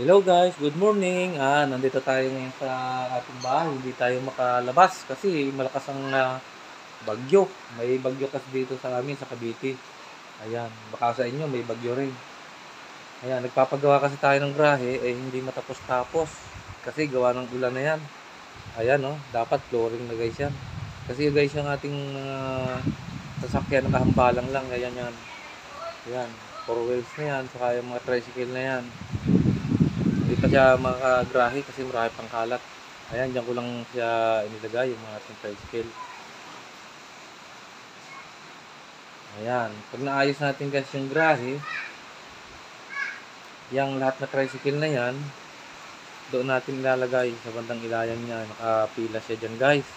Hello guys, good morning. Ah, nandito tayo ngayon sa ating bahay. Hindi tayo makalabas kasi malakas ang ah, bagyo. May bagyo kasi dito sa amin sa Cavite. Ayan, baka sa inyo may bagyo rin. Ayan, nagpapagawa kasi tayo ng grahe eh hindi matapos-tapos. Kasi gawa ng ulan na yan. Ayan oh, dapat flooring na guys yan. Kasi guys yung ating ah, sasakyan nakahambalang lang. Ayan yan. Ayan, four wheels na yan. Saka yung mga tricycle na yan. Hindi pa siya makagrahe kasi marami pang kalat. Ayan, dyan ko lang siya inilagay yung mga ating tricycle. Ayan, pag naayos natin guys yung grahe, yung lahat na tricycle na yan, doon natin ilalagay sa bandang ilayan niya. Nakapila siya dyan guys.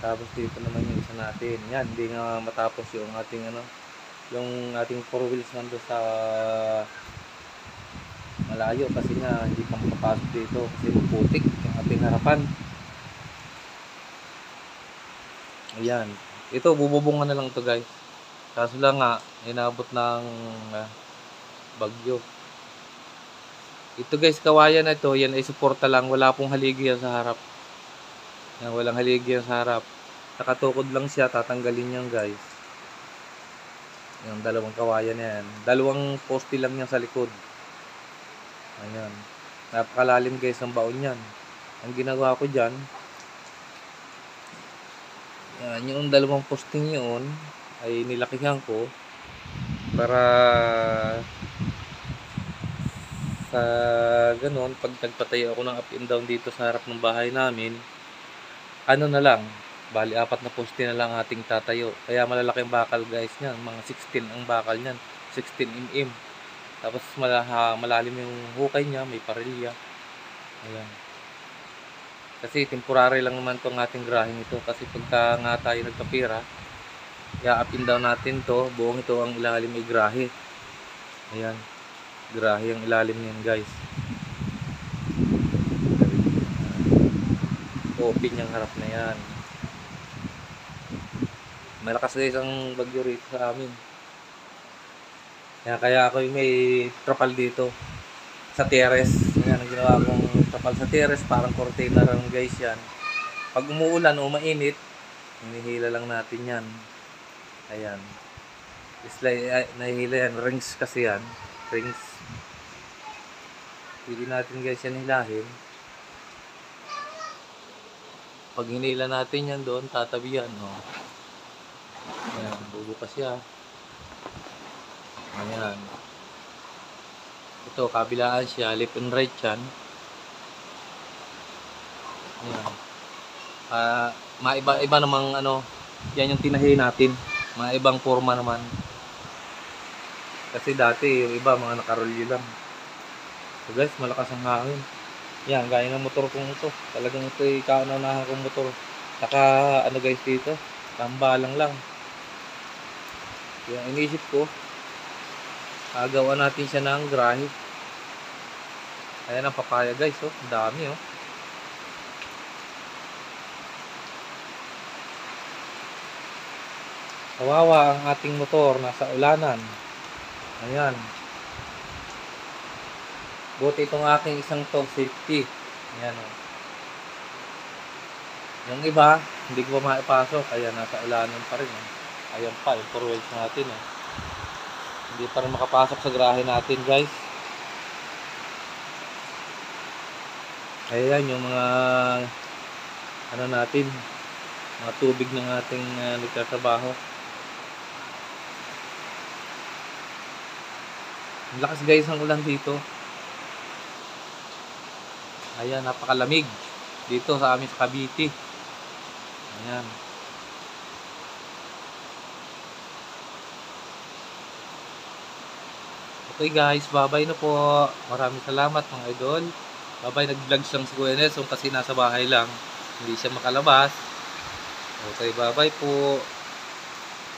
Tapos dito naman yung isa natin. Yan, hindi nga matapos yung ating ano, yung ating four wheels nando sa malayo kasi nga hindi pa makapasok dito kasi putik yung ating harapan. Ayan. Ito bububungan na lang to guys. Kaso lang nga inabot ng ah, bagyo. Ito guys kawayan na ito yan ay suporta lang. Wala pong haligi yan sa harap. Yan, walang haligi yan sa harap. Nakatukod lang siya. Tatanggalin yan guys. Yung dalawang kawayan yan. Dalawang poste lang yan sa likod Ayan. Napakalalim guys ang baon yan. Ang ginagawa ko dyan, yan, yung dalawang posting yun ay nilakihan ko para sa ganun, pag nagpatayo ako ng up and down dito sa harap ng bahay namin, ano na lang, bali apat na poste na lang ating tatayo. Kaya malalaki ang bakal guys niyan, mga 16 ang bakal niyan, 16 mm. Tapos malaha, malalim yung hukay niya, may parilya. Ayan. Kasi temporary lang naman tong ating grahing ito. Kasi pagka nga tayo nagkapira, and down natin to, buong ito ang ilalim may grahe. Ayan. Grahe ang ilalim niyan guys. Open yung harap na yan. Malakas guys ang bagyo rito sa amin. Kaya, kaya ako yung may trapal dito sa terrace. Yan ginawa kong trapal sa terrace. Parang cortina lang guys yan. Pag umuulan o mainit, hinihila lang natin yan. Ayan. Slide, ay, nahihila yan. Rings kasi yan. Rings. Pwede natin guys yan hilahin. Pag hinila natin yan doon, tatabi yan. Oh. Ayan, bubukas siya. Ayan. Ito, kabilaan siya. Left and right yan. Ayan. Ah, maiba iba namang ano, yan yung tinahi natin. Mga ibang forma naman. Kasi dati, yung iba, mga nakarolyo lang. So guys, malakas ang hangin. Yan, gaya ng motor kong ito. Talagang ito ay kaunanahan kong motor. Saka, ano guys dito, tambalang lang. Kaya inisip ko, Agawan natin siya ng grahe. Ayan ang papaya guys, oh. Dami, oh. Kawawa ang ating motor nasa ulanan. Ayan. Buti itong aking isang to safety. Ayan, oh. Yung iba, hindi ko pa maipasok. Ayan, nasa ulanan pa rin. Oh. Ayan pa, yung four wheels natin, oh. Hindi pa rin makapasok sa grahe natin guys. Ayan yung mga ano natin, mga tubig ng ating uh, nagtatrabaho. Lakas guys ang ulan dito. Ayan, napakalamig dito sa amin sa Cavite. Ayan. Okay guys, bye-bye na po. Maraming salamat mga idol. Bye-bye, nag-vlogs lang si Kuya Nelson kasi nasa bahay lang. Hindi siya makalabas. Okay, bye-bye po.